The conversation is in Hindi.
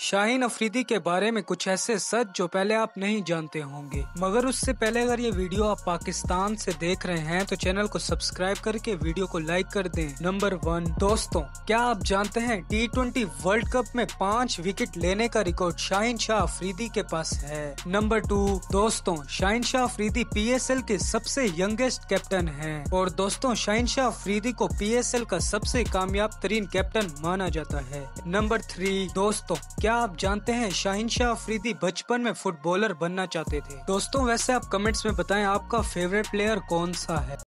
शाहीन अफरीदी के बारे में कुछ ऐसे सच जो पहले आप नहीं जानते होंगे। मगर उससे पहले अगर ये वीडियो आप पाकिस्तान से देख रहे हैं तो चैनल को सब्सक्राइब करके वीडियो को लाइक कर दें। नंबर वन, दोस्तों, क्या आप जानते हैं टी ट्वेंटी वर्ल्ड कप में पाँच विकेट लेने का रिकॉर्ड शाहीन शाह अफरीदी के पास है? नंबर टू, दोस्तों, शाहीन शाह अफरीदी पीएसएल के सबसे यंगेस्ट कैप्टन है। और दोस्तों, शाहीन शाह अफरीदी को पीएसएल का सबसे कामयाब तरीन कैप्टन माना जाता है। नंबर थ्री, दोस्तों क्या आप जानते हैं शाहिन शाह अफरीदी बचपन में फुटबॉलर बनना चाहते थे? दोस्तों, वैसे आप कमेंट्स में बताएँ आपका फेवरेट प्लेयर कौन सा है?